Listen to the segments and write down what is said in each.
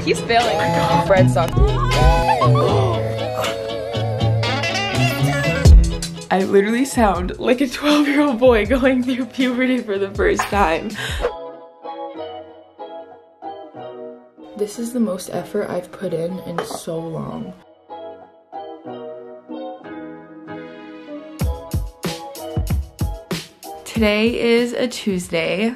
He's failing. Bread sock. I literally sound like a 12 year old boy going through puberty for the first time. This is the most effort I've put in in so long. Today is a Tuesday.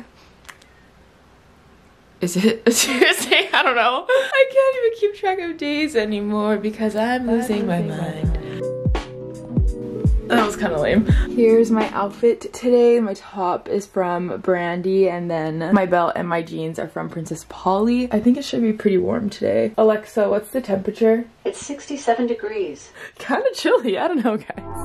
Is it a Tuesday? I don't know. I can't even keep track of days anymore because I'm losing my mind. That was kind of lame. Here's my outfit today. My top is from Brandy and then my belt and my jeans are from Princess Polly. I think it should be pretty warm today. Alexa, what's the temperature? It's 67 degrees. Kind of chilly. I don't know, guys.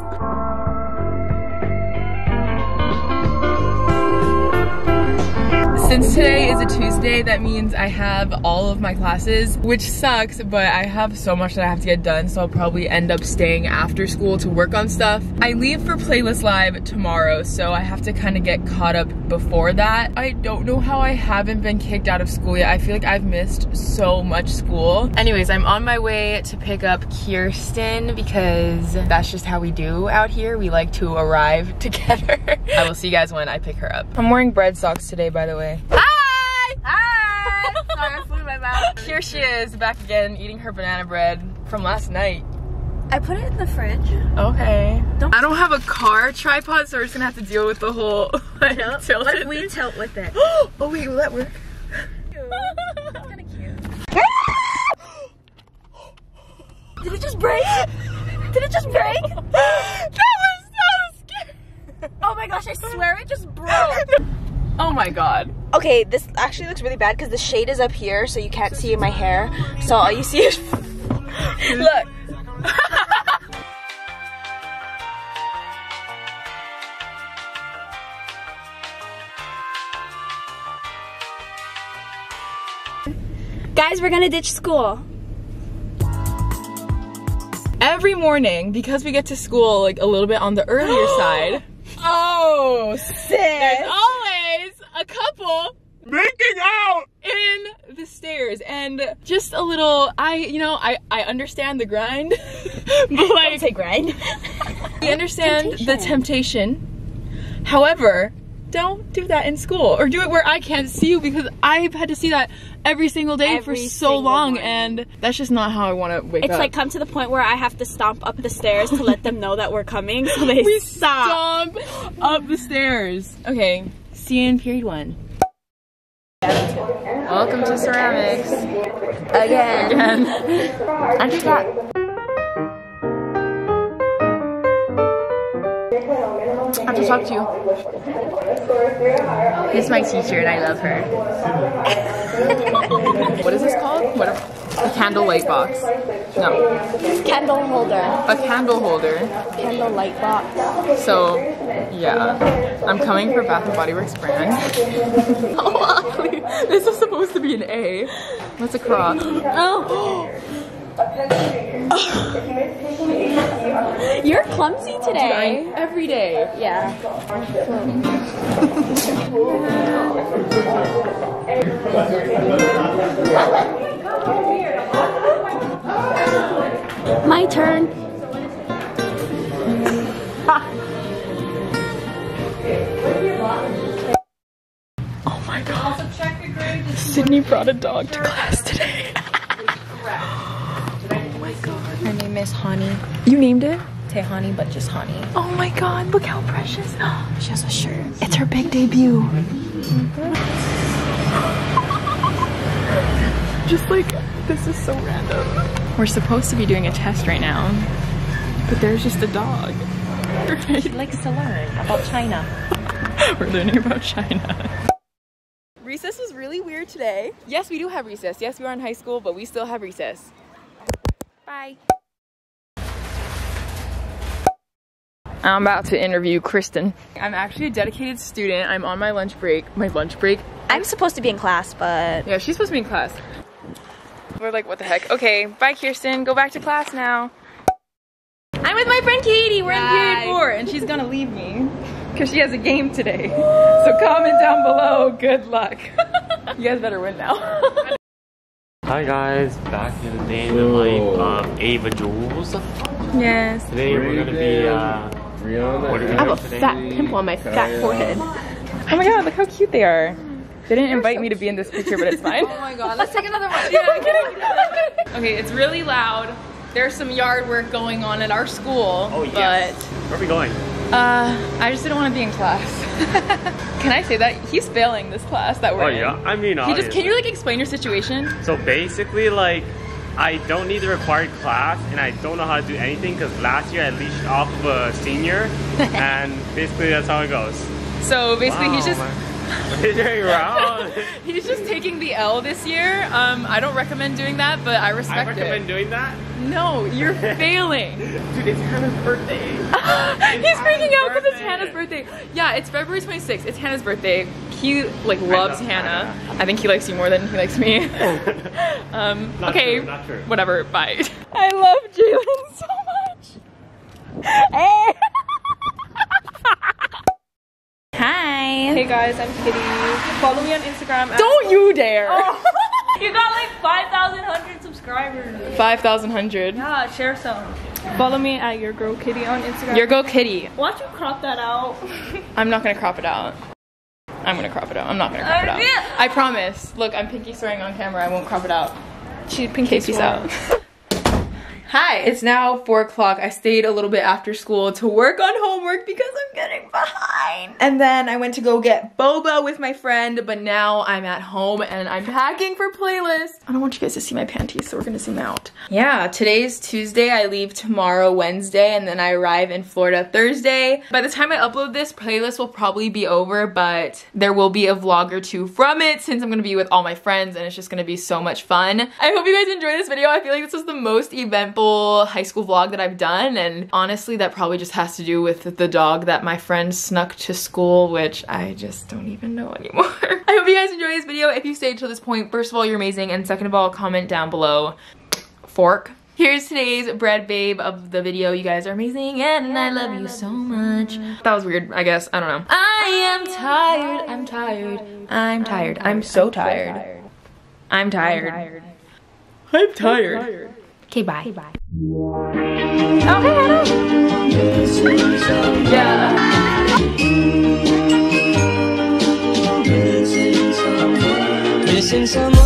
Since today is a Tuesday, that means I have all of my classes, which sucks, but I have so much that I have to get done, so I'll probably end up staying after school to work on stuff. I leave for Playlist Live tomorrow, so I have to kind of get caught up before that. I don't know how I haven't been kicked out of school yet. I feel like I've missed so much school. Anyways, I'm on my way to pick up Kirsten because that's just how we do out here. We like to arrive together. I will see you guys when I pick her up. I'm wearing bread socks today, by the way. Hi! Hi! Sorry, I flew my mouth. Here she is, back again, eating her banana bread from last night. I put it in the fridge. Okay. Don't- I don't have a car tripod, so we're just gonna have to deal with the whole like, Nope. tilted Like we tilt with it. oh wait, will that work? kind of cute. Did it just break? Did it just break? that was so scary. Oh my gosh, I swear it just broke. Oh my god. Okay, this actually looks really bad because the shade is up here, so you can't see my hair. So all you see is. Look. Guys, we're gonna ditch school. Every morning, because we get to school like a little bit on the earlier side, Oh, sis. Oh, always a couple making out in the stairs and just a little i you know i i understand the grind but like Say grind. I understand the temptation. However, don't do that in school or do it where I can't see you because I've had to see that every single day for so long morning. and that's just not how I want to wake It's up. like come to the point where I have to stomp up the stairs to let them know that we're coming, so they we stop. stomp up the stairs. Okay, see you in period one. Welcome to ceramics. Again. And I did that. I have to talk to you. This is my teacher and I love her. what is this called? What a, candle light box. No, Candle holder. a candle holder. Candle light box. So, yeah, I'm coming for Bath and Body Works brand. Oh, How ugly! This is supposed to be an A. What's a cross? Oh. You're clumsy today. Every day. Yeah. Oh my god. Sydney brought a dog to class today. Her name is Honey. You named it? Say Honey, but just Honey. Oh my god, look how precious. She has a shirt. It's her big debut. Just like, this is so random. We're supposed to be doing a test right now, but there's just a dog. She likes to learn about China. We're learning about China. Recess was really weird today. Yes, we do have recess. Yes, we are in high school, but we still have recess. Bye. I'm about to interview Kirsten. I'm actually a dedicated student. I'm on my lunch break. My lunch break? I'm supposed to be in class, but Yeah, she's supposed to be in class. We're like, what the heck? Okay, bye Kirsten. Go back to class now. I'm with my friend Katie. We're in period four, and she's gonna leave me because she has a game today. So comment down below. Good luck. you guys better win now. Hi guys, back in the day in the life of Ava Jules. Yes. Today we're gonna be uh, what are we I have a today? fat pimple on my fat forehead. Oh my god, look how cute they are. They didn't invite me to be in this picture, but it's fine. Oh my god, let's take another one. Yeah, okay, it's really loud. There's some yard work going on at our school. Oh yes. Where are we going? Uh, I just didn't want to be in class. Can I say that? He's failing this class that we're in. Oh in. yeah, I mean He just, can you like explain your situation? So basically, like, I don't need the required class, and I don't know how to do anything because last year I leashed off of a senior, and basically that's how it goes. So basically, he's just man. You're turning around. he's just taking the L this year. Um, I don't recommend doing that, but I I respect recommend it. doing that. No, you're failing. Dude, it's Hannah's birthday. He's freaking out because it's. Hannah's birthday. Yeah, it's February 26th. It's Hannah's birthday. He like loves love Hannah. Hannah. I think he likes you more than he likes me. um, okay, true, true. whatever. Bye. I love Jalen so much. Hey. Hi. Hey guys, I'm Kitty. Follow me on Instagram. Don't you dare. Oh. You got like 5,100 subscribers. 5,100. Yeah, share some. Follow me at your girl Kitty on Instagram. Your Girl kitty. Why don't you crop that out? I'm not gonna crop it out. I'm gonna crop it out. I'm not gonna crop it out. I promise. Look, I'm pinky swearing on camera. I won't crop it out. She peace out. Hi, it's now four o'clock. I stayed a little bit after school to work on homework because I'm getting behind. And then I went to go get boba with my friend, but now I'm at home and I'm packing for playlist. I don't want you guys to see my panties, so we're gonna zoom out. Yeah, today's Tuesday. I leave tomorrow, Wednesday, and then I arrive in Florida Thursday. By the time I upload this, playlist will probably be over, but there will be a vlog or two from it since I'm gonna be with all my friends and it's just gonna be so much fun. I hope you guys enjoyed this video. I feel like this was the most eventful high school vlog that I've done and honestly that probably just has to do with the dog that my friend snuck to school which I just don't even know anymore. I hope you guys enjoy this video. If you stayed till this point, first of all, you're amazing and second of all, comment down below. Fork. Here's today's bread babe of the video. You guys are amazing and I love you so much. That was weird, I guess. I don't know. I am tired. I'm tired. I'm tired. I'm so tired. I'm tired. I'm tired. Okay, bye. Okay, Bye. Oh, hey, Yeah. Missing someone